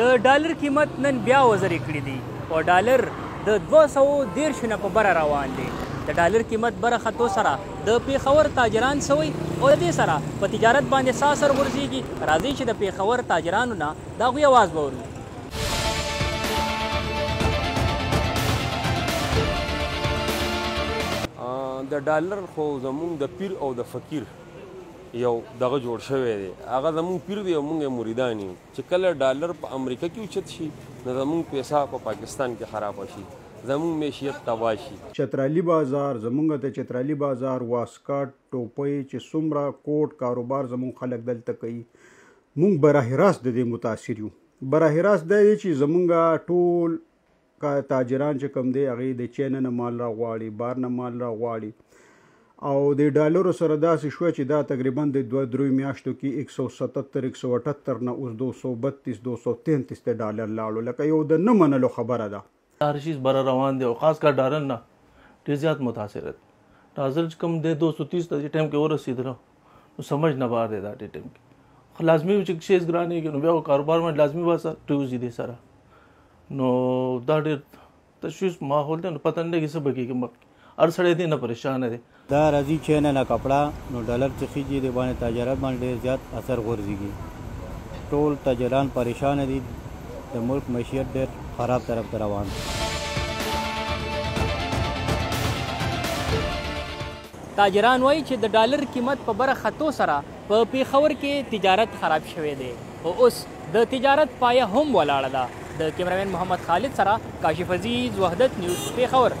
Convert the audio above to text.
د ډالر قیمت نن بیا وزرې کړې دي او ډالر د 213 نه په بره روان دی د ډالر قیمت بره خطو سره د پیښور تاجران سوی او دې سره په تجارت باندې ساسر غورځيږي راځي چې د پیښور تاجرانو نه دا غوي आवाज وورو د ډالر خو زمونږ د پیر او د فقیر یو دغه جوړ شوی دی هغه زمونږ پیر دی او مونږ مریدان یو چې کله ډالر په امریکا کې اوچت شي نو زموږ پیسه په پاکستان کې خرابه شي، زموږ معیشت تباه شي. چترالی بازار زمونږ د چترالی بازار واسکټ ټوپۍ چې څومره کوټ کاروبار زمونږ خلک دلته کوي مونږ براه راست د دې متاثر یو براه راست دا دی چې زمونږ ټول که تاجران چې کوم دی هغه د چین نه مال را غواړي بار نه مال را غواړي او د ډالرو سره داسې شو چې دا تقریبا د 2 درو میاشتو کې 177 178 نه اوس 232 233 ته ډالر لاړو لکه یو د نه منلو خبره ده تارشیز بره روان دی او خاص کار ډالر نه ډیر زیات متاثر دی ډالر چې کوم دی 230 ته ټیم کې ورسیدلو نو سمجھ نه بار دی دا ټی ټیم کې خو لازمي چې شیز ګرانې کې نو بیا کاروبار باندې لازمي واسه ټوزي دي سره نو دا ډېر تشویش ماحول دی نو پته نه لګي څه به کېږي مخکې هر سړی دې نه پریشان دی دا راځي چې نه نه کپړه نو ډالر چې خېږي د باندې تجارت باندې ډېر زیات اثر غورځېږي ټول تجران پریشان دي د ملک معیشت ډېر خراب طرف ته روان دی تاجران وايي چې د ډالر قیمت په بره ختو سره په پېښور کې تجارت خراب شوی دی او اوس د تجارت پایه هم ولاړه ده. د کیمرمین محمد خالد سره کاشف عزیز، وحدت نیوز، پېښور.